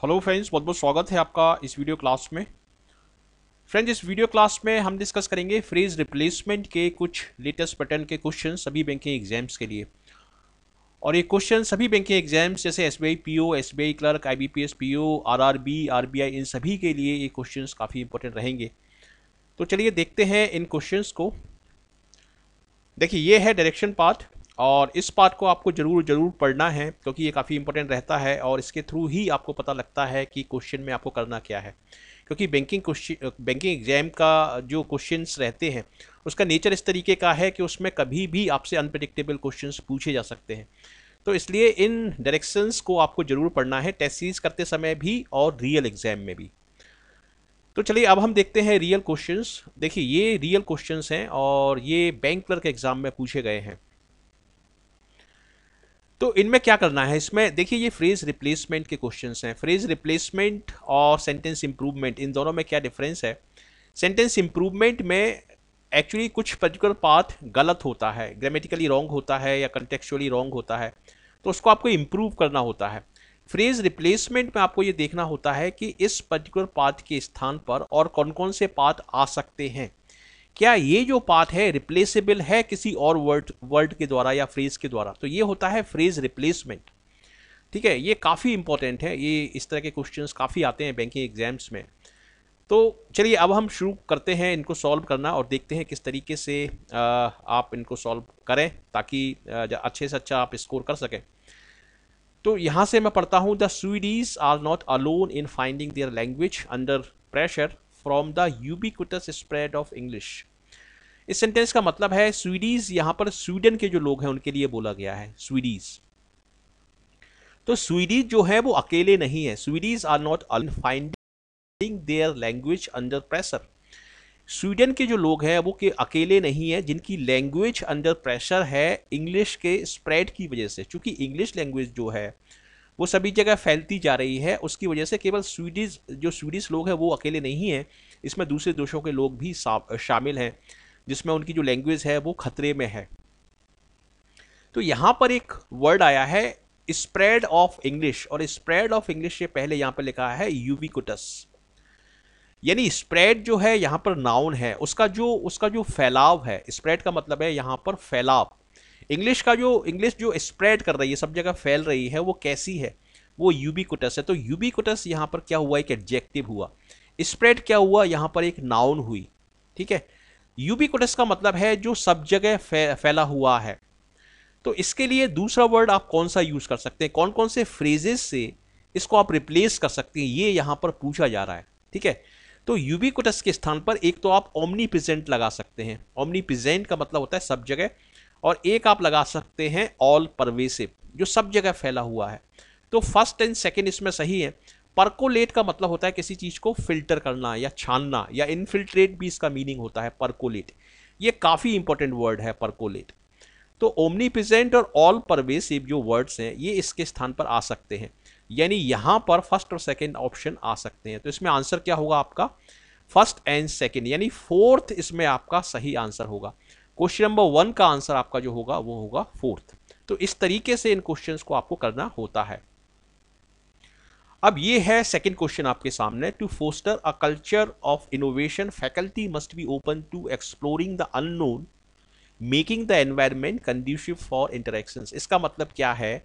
Hello friends बहुत बहुत स्वागत है आपका इस वीडियो क्लास में। फ्रेंड्स इस वीडियो क्लास में हम डिस्कस करेंगे फ्रेज रिप्लेसमेंट के कुछ लेटेस्ट पैटर्न के क्वेश्चन सभी बैंकिंग एग्ज़ाम्स के लिए। और ये क्वेश्चन सभी बैंकिंग एग्ज़ाम्स जैसे S B I P O S B I clerk I B P S P O R R B R B I इन सभी के लिए ये क्वेश्चन काफ़ी इंपॉर्टेंट रहेंगे। तो चलिए देखते हैं इन क्वेश्चंस को। देखिए, ये है डायरेक्शन पार्ट और इस पार्ट को आपको ज़रूर ज़रूर पढ़ना है, क्योंकि ये काफ़ी इंपॉर्टेंट रहता है और इसके थ्रू ही आपको पता लगता है कि क्वेश्चन में आपको करना क्या है। क्योंकि बैंकिंग क्वेश्चन बैंकिंग एग्ज़ाम का जो क्वेश्चंस रहते हैं, उसका नेचर इस तरीके का है कि उसमें कभी भी आपसे अनप्रडिक्टेबल क्वेश्चंस पूछे जा सकते हैं। तो इसलिए इन डायरेक्शंस को आपको ज़रूर पढ़ना है टेस्ट सीरीज़ करते समय भी और रियल एग्ज़ाम में भी। तो चलिए अब हम देखते हैं रियल क्वेश्चंस देखिए, ये रियल क्वेश्चंस हैं और ये बैंक क्लर्क एग्ज़ाम में पूछे गए हैं। तो इनमें क्या करना है? इसमें देखिए, ये फ्रेज रिप्लेसमेंट के क्वेश्चन हैं। फ्रेज रिप्लेसमेंट और सेंटेंस इम्प्रूवमेंट इन दोनों में क्या डिफरेंस है? सेंटेंस इंप्रूवमेंट में एक्चुअली कुछ पर्टिकुलर पार्ट गलत होता है ग्रामेटिकली रॉन्ग होता है या कंटेक्चुअली रॉन्ग होता है तो उसको आपको इम्प्रूव करना होता है। फ्रेज रिप्लेसमेंट में आपको ये देखना होता है कि इस पर्टिकुलर पार्ट के स्थान पर और कौन कौन से पार्ट आ सकते हैं। क्या ये जो पार्ट है रिप्लेसेबल है किसी और वर्ड वर्ड के द्वारा या फ्रेज के द्वारा? तो ये होता है फ्रेज रिप्लेसमेंट ठीक है, ये काफ़ी इंपॉर्टेंट है। ये इस तरह के क्वेश्चंस काफ़ी आते हैं बैंकिंग एग्ज़ाम्स में। तो चलिए, अब हम शुरू करते हैं इनको सॉल्व करना और देखते हैं किस तरीके से आप इनको सॉल्व करें ताकि अच्छे से अच्छा आप स्कोर कर सकें। तो यहाँ से मैं पढ़ता हूँ the Swedes are not alone in finding their language under pressure from the ubiquitous spread of English इस सेंटेंस का मतलब है स्वीडीज यहाँ पर स्वीडन के जो लोग हैं, उनके लिए बोला गया है स्वीडीज तो स्वीडीज जो है, वो अकेले नहीं है. Swedes are not finding their language under pressure Sweden के जो लोग हैं, वो के अकेले नहीं है, जिनकी लैंग्वेज अंडर प्रेशर है इंग्लिश के स्प्रेड की वजह से. क्योंकि इंग्लिश लैंग्वेज जो है वो सभी जगह फैलती जा रही है। उसकी वजह से केवल स्वीडिश, जो स्वीडिश लोग हैं, वो अकेले नहीं हैं। इसमें दूसरे देशों के लोग भी शामिल हैं, जिसमें उनकी जो लैंग्वेज है, वो खतरे में है। तो यहाँ पर एक वर्ड आया है स्प्रेड ऑफ़ इंग्लिश और स्प्रेड ऑफ़ इंग्लिश से पहले यहाँ पर लिखा है यूबिकुटस यानी स्प्रेड जो है, यहाँ पर नाउन है। उसका जो उसका जो फैलाव है स्प्रेड का मतलब है यहाँ पर फैलाव। इंग्लिश का जो इंग्लिश जो स्प्रेड कर रही है, सब जगह फैल रही है, वो कैसी है? वो यूबीकुटस है। तो यूबीकुटस यहाँ पर क्या हुआ? एक एडजेक्टिव हुआ। स्प्रेड क्या हुआ? यहाँ पर एक नाउन हुई। ठीक है? यूबीकुटस का मतलब है जो सब जगह फैला हुआ है। तो इसके लिए दूसरा वर्ड आप कौन सा यूज़ कर सकते हैं? कौन कौन से फ्रेजेस से इसको आप रिप्लेस कर सकते हैं? ये यहाँ पर पूछा जा रहा है। ठीक है? तो यूबीकुटस के स्थान पर एक तो आप ओमनी लगा सकते हैं। ओमनी का मतलब होता है सब जगह और एक आप लगा सकते हैं ऑल परवेसिव जो सब जगह फैला हुआ है। तो फ़र्स्ट एंड सेकेंड इसमें सही है। परकोलेट का मतलब होता है किसी चीज़ को फ़िल्टर करना या छानना या इनफिल्ट्रेट भी इसका मीनिंग होता है परकोलेट ये काफ़ी इंपॉर्टेंट वर्ड है परकोलेट तो ओमनी प्रेजेंट और ऑल परवेसिव जो वर्ड्स हैं, ये इसके स्थान पर आ सकते हैं। यानी यहाँ पर फ़र्स्ट और सेकेंड ऑप्शन आ सकते हैं। तो इसमें आंसर क्या होगा आपका? फ़र्स्ट एंड सेकेंड यानी फोर्थ इसमें आपका सही आंसर होगा। क्वेश्चन नंबर वन का आंसर आपका जो होगा, वो होगा फोर्थ। तो इस तरीके से इन क्वेश्चन को आपको करना होता है। अब ये है सेकंड क्वेश्चन आपके सामने। To foster a culture of innovation faculty must be open to exploring the unknown making the environment conducive for interaction इसका मतलब क्या है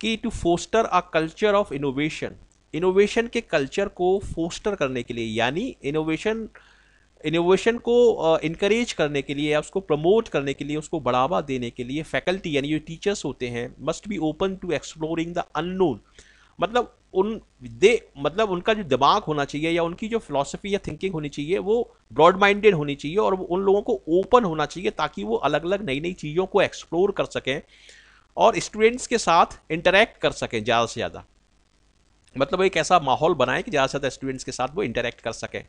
कि to foster a culture of innovation innovation के कल्चर को फोस्टर करने के लिए, यानी इनोवेशन इनोवेशन को इनक्रेज करने के लिए या उसको प्रमोट करने के लिए, उसको बढ़ावा देने के लिए फैकल्टी यानी जो टीचर्स होते हैं must be open to exploring the unknown मतलब उन, दे मतलब उनका जो दिमाग होना चाहिए या उनकी जो फिलोसफी या थिंकिंग होनी चाहिए, वो ब्रॉड माइंडेड होनी चाहिए और उन लोगों को ओपन होना चाहिए ताकि वो अलग अलग नई नई चीज़ों को एक्सप्लोर कर सकें और स्टूडेंट्स के साथ इंटरेक्ट कर सकें ज़्यादा से ज़्यादा। मतलब एक ऐसा माहौल बनाए कि ज़्यादा से ज़्यादा स्टूडेंट्स के साथ वो इंटरेक्ट कर सकें।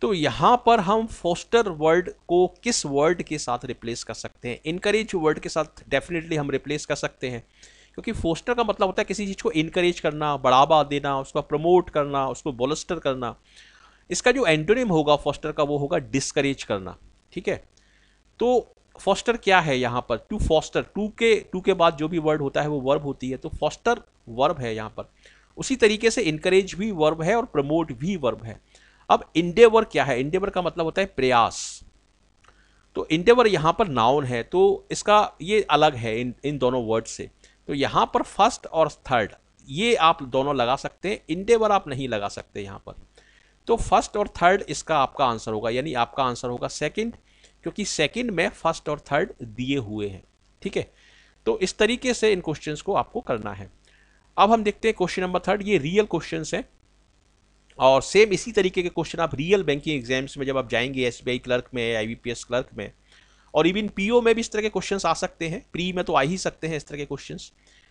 तो यहाँ पर हम फोस्टर वर्ड को किस वर्ड के साथ रिप्लेस कर सकते हैं? इनकरेज वर्ड के साथ डेफिनेटली हम रिप्लेस कर सकते हैं। क्योंकि फोस्टर का मतलब होता है किसी चीज़ को इनकरेज करना, बढ़ावा देना, उसको प्रमोट करना, उसको बोलस्टर करना। इसका जो एंटोनिम होगा फोस्टर का वो होगा डिस्करेज करना, ठीक है? तो फॉस्टर क्या है यहाँ पर? टू फॉस्टर टू के टू के बाद जो भी वर्ड होता है वो वर्ब होती है। तो फॉस्टर वर्ब है यहाँ पर। उसी तरीके से इनकरेज भी वर्ब है और प्रमोट भी वर्ब है। अब इंडेवर क्या है? इंडेवर का मतलब होता है प्रयास। तो इंडेवर यहाँ पर नाउन है तो इसका ये अलग है इन इन दोनों वर्ड से। तो यहाँ पर फ़र्स्ट और थर्ड ये आप दोनों लगा सकते हैं। इंडेवर आप नहीं लगा सकते यहाँ पर। तो फ़र्स्ट और थर्ड इसका आपका आंसर होगा, यानी आपका आंसर होगा सेकंड क्योंकि सेकंड में फ़र्स्ट और थर्ड दिए हुए हैं। ठीक है? तो इस तरीके से इन क्वेश्चंस को आपको करना है। अब हम देखते हैं क्वेश्चन नंबर थर्ड ये रियल क्वेश्चन है। और सेम इसी तरीके के क्वेश्चन आप रियल बैंकिंग एग्ज़ाम्स में जब आप जाएँगे एसबीआई क्लर्क में आई क्लर्क में, और इवन पीओ में भी इस तरह के क्वेश्चंस आ सकते हैं। प्री में तो आ ही सकते हैं इस तरह के क्वेश्चंस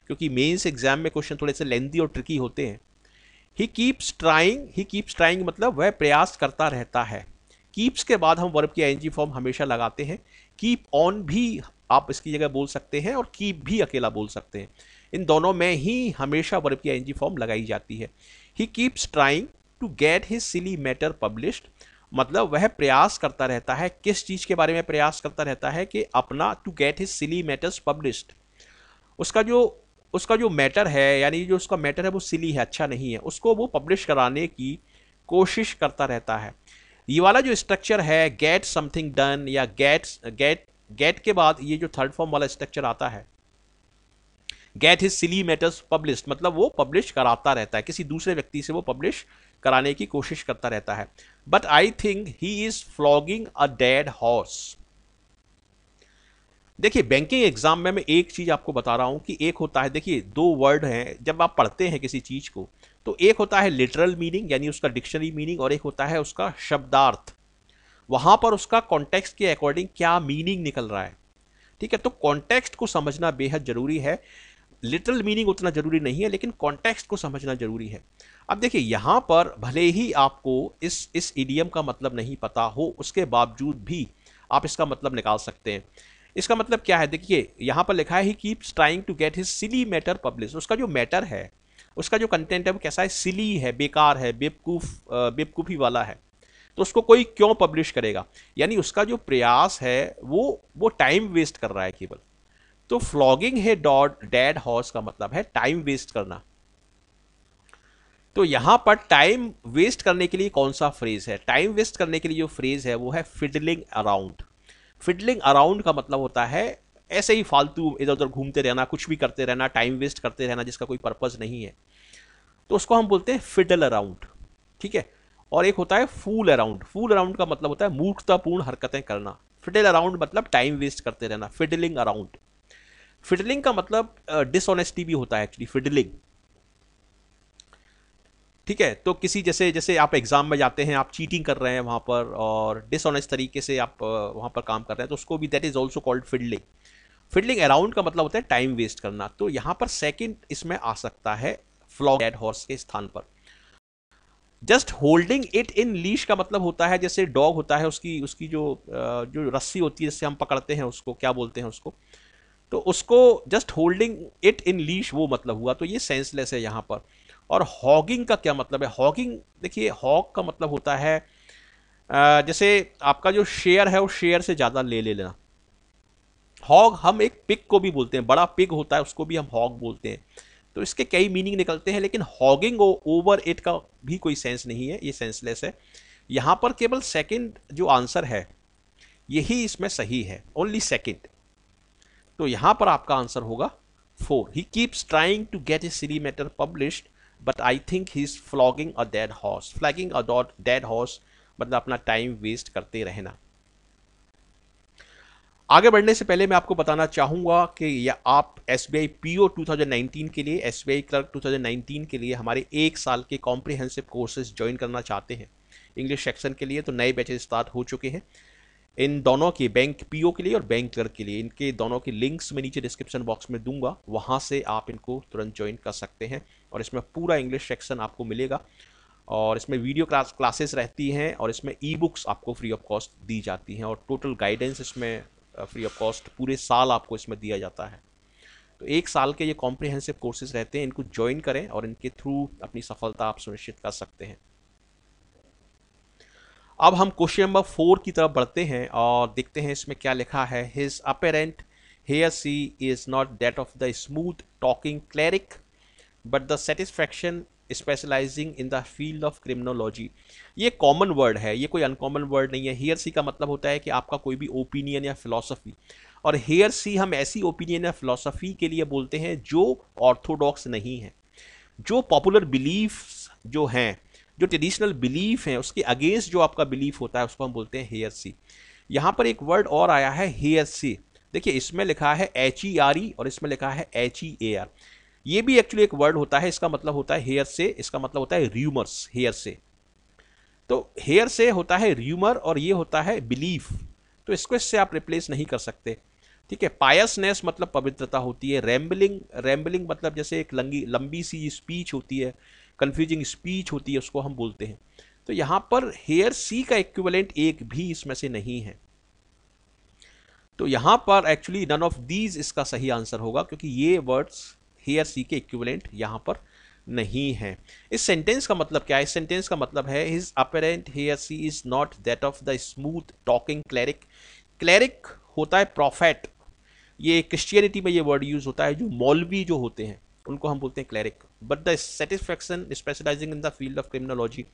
क्योंकि मेंस एग्ज़ाम में क्वेश्चन थोड़े से लेंदी और ट्रिकी होते हैं। He keeps trying he keeps trying मतलब वह प्रयास करता रहता है। कीप्स के बाद हम वर्ब की आई फॉर्म हमेशा लगाते हैं। कीप ऑन भी आप इसकी जगह बोल सकते हैं और कीप भी अकेला बोल सकते हैं। इन दोनों में ही हमेशा वर्ब की आई फॉर्म लगाई जाती है। He keeps trying to get his silly matter published मतलब वह प्रयास करता रहता है, किस चीज़ के बारे में प्रयास करता रहता है कि अपना to get his silly matters published उसका जो उसका जो मैटर है, यानी जो उसका मैटर है, वो सिली है अच्छा नहीं है, उसको वो पब्लिश कराने की कोशिश करता रहता है। ये वाला जो स्ट्रक्चर है गेट समथिंग डन या गेट गेट गेट के बाद ये जो थर्ड फॉर्म वाला स्ट्रक्चर आता है get his silly matters publish मतलब वो पब्लिश कराता रहता है, किसी दूसरे व्यक्ति से वो पब्लिश कराने की कोशिश करता रहता है। But I think he is flogging a dead horse देखिए बैंकिंग एग्ज़ाम में मैं एक चीज़ आपको बता रहा हूँ कि एक होता है, देखिए, दो वर्ड हैं, जब आप पढ़ते हैं किसी चीज़ को तो एक होता है लिटरल मीनिंग यानी उसका डिक्शनरी मीनिंग और एक होता है उसका शब्दार्थ। वहाँ पर उसका कॉन्टेक्स्ट के अकॉर्डिंग क्या मीनिंग निकल रहा है। ठीक है तो कॉन्टेक्स्ट को समझना बेहद ज़रूरी है। लिटरल मीनिंग उतना ज़रूरी नहीं है, लेकिन कॉन्टेक्स्ट को समझना ज़रूरी है। अब देखिए, यहाँ पर भले ही आपको इस इस ईडियम का मतलब नहीं पता हो, उसके बावजूद भी आप इसका मतलब निकाल सकते हैं। इसका मतलब क्या है? देखिए, यहाँ पर लिखा है he keeps trying to get his silly matter publish उसका जो मैटर है, उसका जो कंटेंट है, वो कैसा है? सिली है, बेकार है, बेवकूफ़ बेवकूफ़ी वाला है। तो उसको कोई क्यों पब्लिश करेगा? यानी उसका जो प्रयास है, वो वो टाइम वेस्ट कर रहा है केवल। तो फ्लॉगिंग है डॉट डेड हॉर्स का मतलब है टाइम वेस्ट करना। तो यहाँ पर टाइम वेस्ट करने के लिए कौन सा फ्रेज है? टाइम वेस्ट करने के लिए जो फ्रेज है, वो है फिडलिंग अराउंड फिडलिंग अराउंड का मतलब होता है ऐसे ही फालतू इधर उधर घूमते रहना, कुछ भी करते रहना टाइम वेस्ट करते रहना जिसका कोई पर्पज नहीं है। तो उसको हम बोलते हैं फिडल अराउंड ठीक है? और एक होता है फूल अराउंड फूल अराउंड का मतलब होता है मूर्खतापूर्ण हरकतें करना। फिडल अराउंड मतलब टाइम वेस्ट करते रहना फिडलिंग अराउंड फिडलिंग का मतलब डिसऑनेस्टी भी होता है एक्चुअली फिडलिंग ठीक है? तो किसी जैसे जैसे आप एग्ज़ाम में जाते हैं, आप चीटिंग कर रहे हैं वहाँ पर और डिसऑनेस्ट तरीके से आप वहाँ पर काम कर रहे हैं तो उसको भी that is also called fiddling fiddling around का मतलब होता है टाइम वेस्ट करना. तो यहाँ पर सेकेंड इसमें आ सकता है फ्लॉग एड हॉर्स के स्थान पर. Just holding it in leash का मतलब होता है, जैसे डॉग होता है, उसकी उसकी जो जो रस्सी होती है जिससे हम पकड़ते हैं उसको, क्या बोलते हैं उसको? तो उसको just holding it in leash वो मतलब हुआ। तो ये सेंसलेस है यहाँ पर। और हॉगिंग का क्या मतलब है? हॉगिंग देखिए हॉग का मतलब होता है जैसे आपका जो शेयर है वो शेयर से ज़्यादा ले ले लेना। हॉग हम एक पिग को भी बोलते हैं, बड़ा पिग होता है, उसको भी हम हॉग बोलते हैं। तो इसके कई मीनिंग निकलते हैं, लेकिन हॉगिंग ओवर इट का भी कोई सेंस नहीं है, ये सेंसलेस है। यहाँ पर केवल सेकंड जो आंसर है, यही इसमें सही है। ओनली सेकंड तो यहाँ पर आपका आंसर होगा four. He keeps trying to get a silly matter published but I think he is flogging a dead horse flagging a dot dead horse मतलब अपना टाइम वेस्ट करते रहना। आगे बढ़ने से पहले मैं आपको बताना चाहूँगा कि या आप S B I P O two के लिए एस बी आई क्लर्क 2019 के लिए हमारे एक साल के कॉम्प्रिहेंसिव कोर्सेज ज्वाइन करना चाहते हैं। इंग्लिश सेक्शन के लिए तो नए बैचेज स्टार्ट हो चुके हैं। इन दोनों के बैंक पीओ के लिए और बैंक क्लर्क के लिए, इनके दोनों के लिंक्स मैं नीचे डिस्क्रिप्शन बॉक्स में दूँगा, वहाँ से आप इनको तुरंत ज्वाइन कर सकते हैं और इसमें पूरा इंग्लिश सेक्शन आपको मिलेगा और इसमें वीडियो क्लास क्लासेस रहती हैं और इसमें ई बुक्स आपको फ्री ऑफ़ कॉस्ट दी जाती हैं और टोटल गाइडेंस इसमें फ्री ऑफ़ कॉस्ट पूरे साल आपको इसमें दिया जाता है। तो एक साल के ये कॉम्प्रिहेंसिव कोर्सेज रहते हैं, इनको ज्वाइन करें और इनके थ्रू अपनी सफलता आप सुनिश्चित कर सकते हैं। अब हम क्वेश्चन नंबर फोर की तरफ़ बढ़ते हैं और देखते हैं इसमें क्या लिखा है। His apparent air see is not that of the smooth talking cleric but the satisfaction specialising in the field of criminology ये कॉमन वर्ड है, ये कोई अनकॉमन वर्ड नहीं है। हेयर सी का मतलब होता है कि आपका कोई भी ओपिनियन या फिलोसफी और हेयर सी हम ऐसी ओपिनियन या फिलोसफी के लिए बोलते हैं जो ऑर्थोडॉक्स नहीं है। जो पॉपुलर बिलीफ जो हैं जो ट्रेडिशनल बिलीफ हैं, उसके अगेंस्ट जो आपका बिलीफ होता है, उसको हम बोलते हैं हेयर सी यहाँ पर एक वर्ड और आया है हेयर सी देखिए, इसमें लिखा है एच ई आर ई और इसमें लिखा है एच ई ए आर ये भी एक्चुअली एक वर्ड होता है, इसका मतलब होता है हेयर से इसका मतलब होता है र्यूमर्स हेयर से तो हेयर से होता है र्यूमर और ये होता है बिलीफ तो इसको इससे आप रिप्लेस नहीं कर सकते. ठीक है पायसनेस मतलब पवित्रता होती है रैम्बलिंग रैम्बलिंग मतलब जैसे एक लंगी, लंबी सी स्पीच होती है कन्फ्यूजिंग स्पीच होती है, उसको हम बोलते हैं। तो यहाँ पर हेयर सी का इक्विवेलेंट एक भी इसमें से नहीं है। तो यहाँ पर एक्चुअली नन ऑफ़ दीज इसका सही आंसर होगा, क्योंकि ये वर्ड्स हेयर सी के इक्विवेलेंट यहाँ पर नहीं है। इस सेंटेंस का मतलब क्या है? इस सेंटेंस का मतलब है his apparent heir see is not that of the smooth talking cleric cleric होता है प्रॉफेट ये क्रिश्चियनिटी में ये वर्ड यूज़ होता है, जो मौलवी जो होते हैं, उनको हम बोलते हैं cleric but the satisfaction specialising in the field of criminology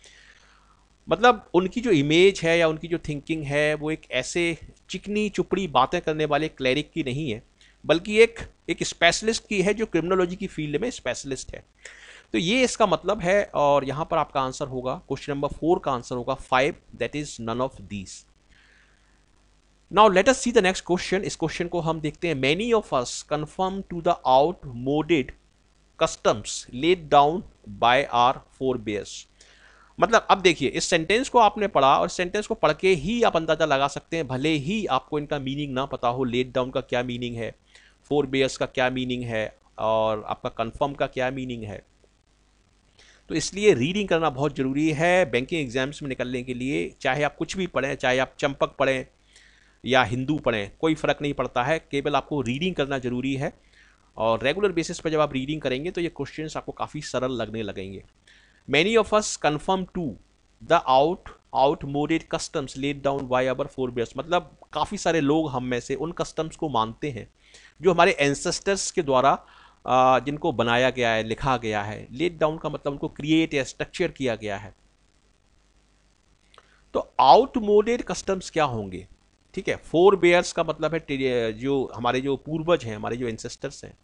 मतलब उनकी जो इमेज है या उनकी जो थिंकिंग है, वो एक ऐसे चिकनी चुपड़ी बातें करने वाले क्लैरिक की नहीं है, बल्कि एक एक स्पेशलिस्ट की है जो क्रिमिनोलॉजी की फ़ील्ड में स्पेशलिस्ट है। तो ये इसका मतलब है, और यहाँ पर आपका आंसर होगा क्वेश्चन नंबर फोर का आंसर होगा five that is none of these now let us see the next question इस क्वेश्चन को हम देखते हैं। Many of us conform to the outmoded customs laid down by our forebears मतलब अब देखिए, इस सेंटेंस को आपने पढ़ा और सेंटेंस को पढ़ के ही आप अंदाज़ा लगा सकते हैं, भले ही आपको इनका मीनिंग ना पता हो लेट डाउन का क्या मीनिंग है फोर बेयर्स का क्या मीनिंग है, और आपका कंफर्म का क्या मीनिंग है। तो इसलिए रीडिंग करना बहुत ज़रूरी है बैंकिंग एग्ज़ाम्स में निकलने के लिए, चाहे आप कुछ भी पढ़ें, चाहे आप चंपक पढ़ें या हिंदू पढ़ें, कोई फ़र्क नहीं पड़ता है, केवल आपको रीडिंग करना ज़रूरी है। और रेगुलर बेसिस पर जब आप रीडिंग करेंगे तो ये क्वेश्चन आपको काफ़ी सरल लगने लगेंगे। Many of us conform to the out outmoded customs laid down by our forebears मतलब काफ़ी सारे लोग हम में से उन कस्टम्स को मानते हैं, जो हमारे एंसेस्टर्स के द्वारा जिनको बनाया गया है, लिखा गया है। लेट डाउन का मतलब उनको क्रिएट या स्ट्रक्चर किया गया है। तो आउट मोडेड कस्टम्स क्या होंगे? ठीक है फोर बेयर्स का मतलब है जो हमारे जो पूर्वज हैं, हमारे जो एंसेस्टर्स हैं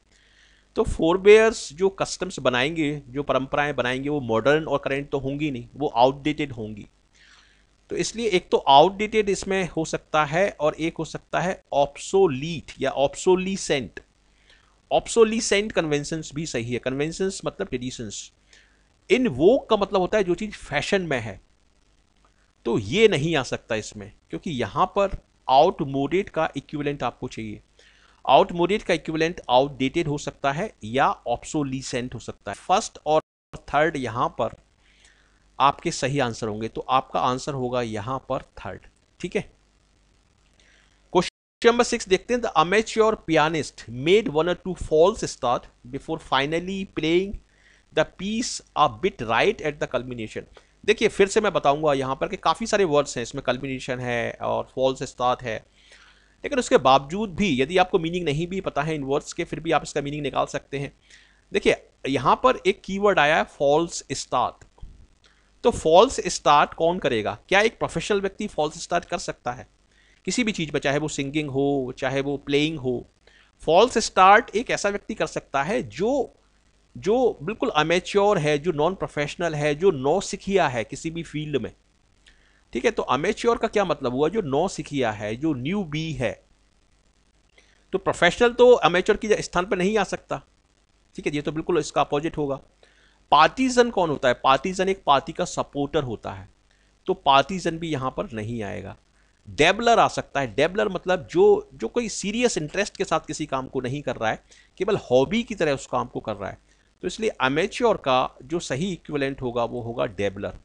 तो फोर बेयर्स जो कस्टम्स बनाएँगे, जो परंपराएँ बनाएँगे, वो मॉडर्न और करेंट तो होंगी नहीं, वो आउटडेटेड होंगी। तो इसलिए एक तो आउटडेटेड इसमें हो सकता है और एक हो सकता है ऑप्सोलीट या ऑप्सोलीसेंट ऑप्सोलीसेंट कन्वेंशंस भी सही है। कन्वेंशंस मतलब ट्रेडिशंस इन वो का मतलब होता है जो चीज़ फ़ैशन में है। तो ये नहीं आ सकता इसमें, क्योंकि यहाँ पर आउटमोडेड का इक्विवेलेंट आपको चाहिए। आउटमोडेड का इक्विवेलेंट आउटडेटेड हो सकता है या ऑप्सोलीसेंट हो सकता है। फ़र्स्ट और थर्ड यहाँ पर आपके सही आंसर होंगे। तो आपका आंसर होगा यहाँ पर थर्ड ठीक है? क्वेश्चन नंबर सिक्स देखते हैं। The amateur pianist made one और two false start before finally playing the piece a bit right at the culmination देखिए, फिर से मैं बताऊँगा यहाँ पर कि काफ़ी सारे वर्ड्स हैं। इसमें कल्बिनेशन है और फॉल्स स्टार्ट है। लेकिन उसके बावजूद भी, यदि आपको मीनिंग नहीं भी पता है इन वर्ड्स के, फिर भी आप इसका मीनिंग निकाल सकते हैं। देखिए, यहाँ पर एक कीवर्ड आया है फॉल्स स्टार्ट तो फॉल्स स्टार्ट कौन करेगा? क्या एक प्रोफेशनल व्यक्ति फॉल्स स्टार्ट कर सकता है? किसी भी चीज़ पर, चाहे वो सिंगिंग हो, चाहे वो प्लेइंग हो फॉल्स स्टार्ट एक ऐसा व्यक्ति कर सकता है जो जो बिल्कुल अमेच्योर है, जो नॉन प्रोफेशनल है, जो नौ सिखिया है किसी भी फ़ील्ड में। ठीक है तो अमेच्योर का क्या मतलब हुआ? जो नौ सिखिया है, जो न्यू बी है तो प्रोफेशनल तो अमेच्योर की स्थान पर नहीं आ सकता। ठीक है, ये तो बिल्कुल इसका अपोजिट होगा। पार्टीजन कौन होता है? पार्टीजन एक पार्टी का सपोर्टर होता है तो पार्टीजन भी यहाँ पर नहीं आएगा। डेबलर आ सकता है। डेबलर मतलब जो जो कोई सीरियस इंटरेस्ट के साथ किसी काम को नहीं कर रहा है, केवल हॉबी की तरह उस काम को कर रहा है। तो इसलिए अमेच्योर का जो सही इक्विवेलेंट होगा, वो होगा डेबलर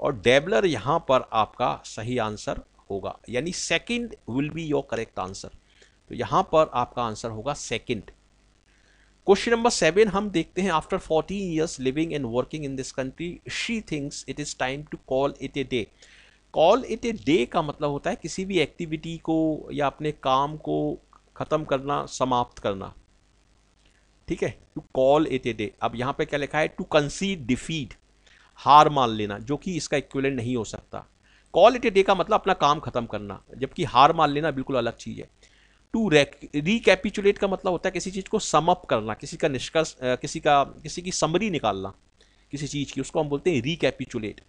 और डेबलर यहाँ पर आपका सही आंसर होगा। यानी second will be your correct answer तो यहाँ पर आपका आंसर होगा सेकंड क्वेश्चन नंबर सेवन हम देखते हैं after fourteen years living and working in this country she thinks it is time to call it a day call it a day का मतलब होता है किसी भी एक्टिविटी को या अपने काम को ख़त्म करना, समाप्त करना। ठीक है? To call it a day अब यहाँ पे क्या लिखा है? टू कंसीड डिफीट हार मान लेना, जो कि इसका इक्विवेलेंट नहीं हो सकता। ए डे का मतलब अपना काम खत्म करना, जबकि हार मान लेना बिल्कुल अलग चीज़ है। टू रिकैपिचुलेट का मतलब होता है किसी चीज़ को समअप करना, किसी का निष्कर्ष किसी का, किसी की समरी निकालना, किसी चीज़ की, उसको हम बोलते हैं रिकैपिचुलेट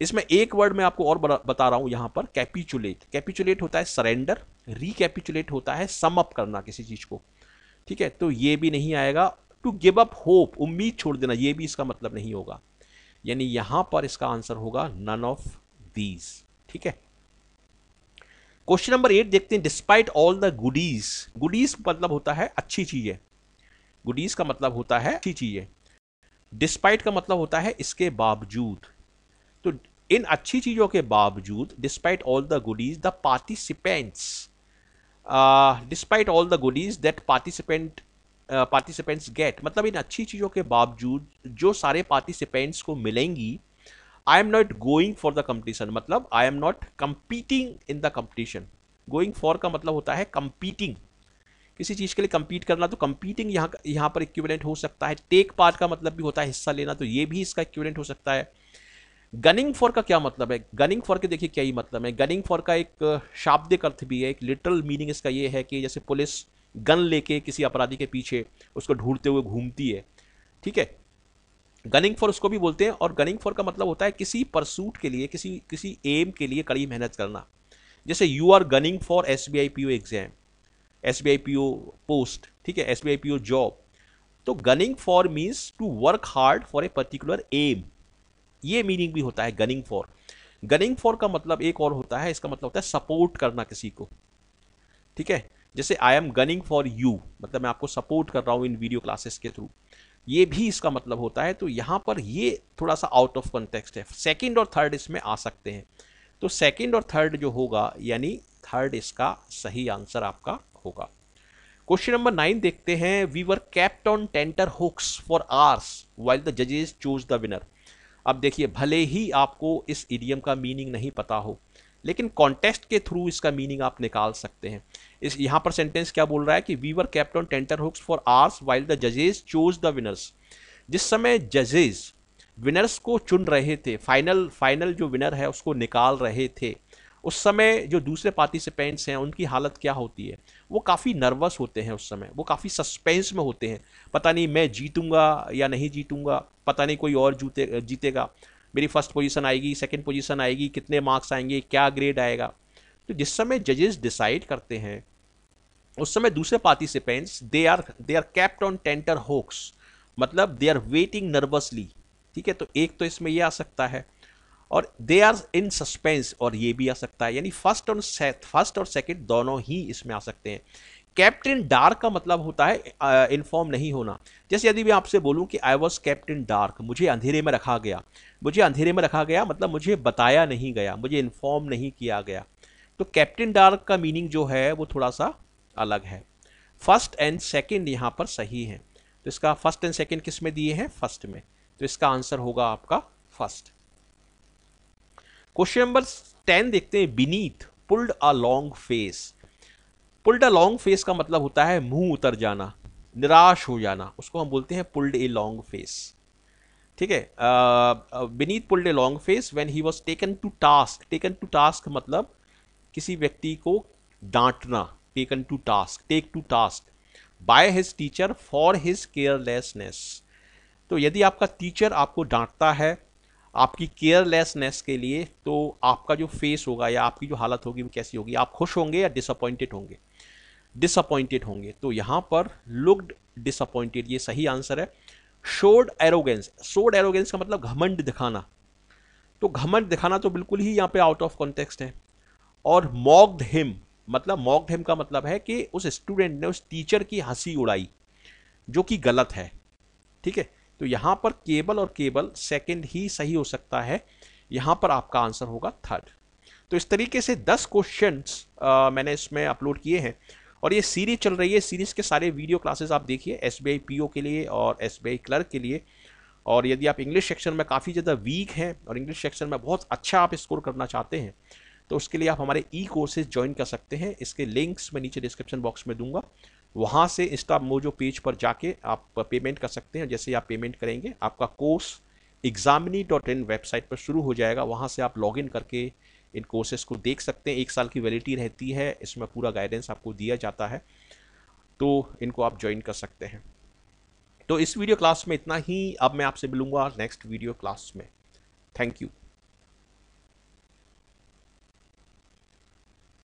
इसमें एक वर्ड मैं आपको और बता रहा हूँ यहाँ पर कैपिचुलेट कैपिचुलेट होता है सरेंडर रिकैपिचुलेट होता है समअप करना किसी चीज़ को। ठीक है? तो ये भी नहीं आएगा। टू गिव अप होप उम्मीद छोड़ देना, ये भी इसका मतलब नहीं होगा। यानी यहाँ पर इसका आंसर होगा नन ऑफ़ दीज ठीक है? क्वेश्चन नंबर एट देखते हैं despite all the goodies goodies मतलब होता है अच्छी चीज़ें। गुडीज का मतलब होता है अच्छी चीज़ें। डिस्पाइट का मतलब होता है इसके बावजूद। तो इन अच्छी चीज़ों के बावजूद despite all the goodies the participants despite all the goodies that participant participants get मतलब इन अच्छी चीज़ों के बावजूद जो सारे पार्टिसिपेंट्स को मिलेंगी I am not going for the competition मतलब I am not competing in the competition going for का मतलब होता है कंपीटिंग किसी चीज़ के लिए कंपीट करना तो कंपीटिंग यहाँ यहाँ पर इक्विवेलेंट हो सकता है. टेक पार्ट का मतलब भी होता है हिस्सा लेना तो ये भी इसका इक्विवेलेंट हो सकता है. गनिंग फॉर का क्या मतलब है? गनिंग फॉर के देखिए क्या ही मतलब है. गनिंग फॉर का एक शाब्दिक अर्थ भी है, एक लिटरल मीनिंग इसका ये है कि जैसे पुलिस गन लेके किसी अपराधी के पीछे उसको ढूंढते हुए घूमती है। ठीक है? गनिंग फॉर उसको भी बोलते हैं और गनिंग फॉर का मतलब होता है किसी परसूट के लिए, किसी किसी एम के लिए कड़ी मेहनत करना। जैसे you are gunning for S B I P O exam S B I P O post ठीक है? S B I P O job तो gunning for means to work hard for a particular aim ये meaning भी होता है gunning for gunning for का मतलब एक और होता है, इसका मतलब होता है सपोर्ट करना किसी को। ठीक है? जैसे I am gunning for you मतलब मैं आपको सपोर्ट कर रहा हूँ इन वीडियो क्लासेस के थ्रू ये भी इसका मतलब होता है तो यहाँ पर ये थोड़ा सा आउट ऑफ़ कॉन्टेक्स्ट है। सेकेंड और थर्ड इसमें आ सकते हैं। तो सेकेंड और थर्ड जो होगा, यानी थर्ड इसका सही आंसर आपका होगा। क्वेश्चन नंबर नाइन देखते हैं। We were kept on tenterhooks for hours while the जजेस चूज़ द विनर अब देखिए, भले ही आपको इस इडियम का मीनिंग नहीं पता हो लेकिन कॉन्टेस्ट के थ्रू इसका मीनिंग आप निकाल सकते हैं। इस यहाँ पर सेंटेंस क्या बोल रहा है कि we were kept on tenterhooks for hours while the जजेज choose the winners जिस समय जजेज विनर्स को चुन रहे थे फाइनल फाइनल जो विनर है उसको निकाल रहे थे, उस समय जो दूसरे पार्टिसिपेंट्स हैं, उनकी हालत क्या होती है? वो काफ़ी नर्वस होते हैं उस समय। वो काफ़ी सस्पेंस में होते हैं। पता नहीं मैं जीतूँगा या नहीं जीतूँगा, पता नहीं कोई और जूते, जीतेगा। मेरी फ़र्स्ट पोजीशन आएगी सेकंड पोजीशन आएगी, कितने मार्क्स आएँगे, क्या ग्रेड आएगा। तो जिस समय जजेस डिसाइड करते हैं, उस समय दूसरे participants they are they are kept on tenterhooks मतलब दे आर वेटिंग नर्वसली ठीक है? तो एक तो इसमें यह आ सकता है और दे आर इन सस्पेंस और ये भी आ सकता है। यानी फ़र्स्ट और फ़र्स्ट और सेकंड दोनों ही इसमें आ सकते हैं। कैप्टन डार्क का मतलब होता है इन्फॉर्म नहीं होना। जैसे यदि मैं आपसे बोलूँ कि आई वॉज़ कैप्टन डार्क मुझे अंधेरे में रखा गया। मुझे अंधेरे में रखा गया मतलब मुझे बताया नहीं गया, मुझे इन्फॉर्म नहीं किया गया। तो कैप्टन डार्क का मीनिंग जो है, वो थोड़ा सा अलग है। फ़र्स्ट एंड सेकेंड यहाँ पर सही है। तो इसका फ़र्स्ट एंड सेकेंड किसमें दिए हैं? फ़र्स्ट में। तो इसका आंसर होगा आपका फ़र्स्ट क्वेश्चन नंबर टेन देखते हैं। Beneath pulled a long face pulled a long face का मतलब होता है मुँह उतर जाना, निराश हो जाना, उसको हम बोलते हैं पुल्ड ए लॉन्ग फेस। ठीक है? Beneath pulled a long face when he was taken to task taken to task मतलब किसी व्यक्ति को डांटना taken to task take to task by his teacher for his carelessness तो यदि आपका टीचर आपको डांटता है आपकी केयरलेसनेस के लिए तो आपका जो फेस होगा या आपकी जो हालत होगी वो कैसी होगी? आप खुश होंगे या डिसअपॉइंटेड होंगे? डिसअपॉइंटेड होंगे। तो यहाँ पर लुकड डिसअपॉइंटेड ये सही आंसर है। शोड एरोगेंस शोड एरोगेंस का मतलब घमंड दिखाना। तो घमंड दिखाना तो बिल्कुल ही यहाँ पे आउट ऑफ़ कॉन्टेक्स्ट है। और मॉक्ड हिम मतलब मॉक्ड हिम का मतलब है कि उस स्टूडेंट ने उस टीचर की हँसी उड़ाई, जो कि गलत है। ठीक है? तो यहाँ पर केबल और केबल सेकंड ही सही हो सकता है। यहाँ पर आपका आंसर होगा थर्ड तो इस तरीके से दस क्वेश्चन मैंने इसमें अपलोड किए हैं। और ये सीरीज़ चल रही है। सीरीज़ के सारे वीडियो क्लासेस आप देखिए एस बी के लिए और एसबीआई क्लर्क के लिए। और यदि आप इंग्लिश सेक्शन में काफ़ी ज़्यादा वीक हैं और इंग्लिश सेक्शन में बहुत अच्छा आप स्कोर करना चाहते हैं तो उसके लिए आप हमारे ई कोर्सेज ज्वाइन कर सकते हैं। इसके लिंक्स मैं नीचे डिस्क्रिप्शन बॉक्स में दूँगा। वहाँ से इंस्टा मोजो पेज पर जाके आप पेमेंट कर सकते हैं। जैसे आप पेमेंट करेंगे, आपका course examinee dot in website पर शुरू हो जाएगा। वहाँ से आप लॉगिन करके इन कोर्सेज को देख सकते हैं। एक साल की वैलिडिटी रहती है। इसमें पूरा गाइडेंस आपको दिया जाता है। तो इनको आप ज्वाइन कर सकते हैं। तो इस वीडियो क्लास में इतना ही। अब मैं आपसे मिलूँगा नेक्स्ट वीडियो क्लास में। Thank you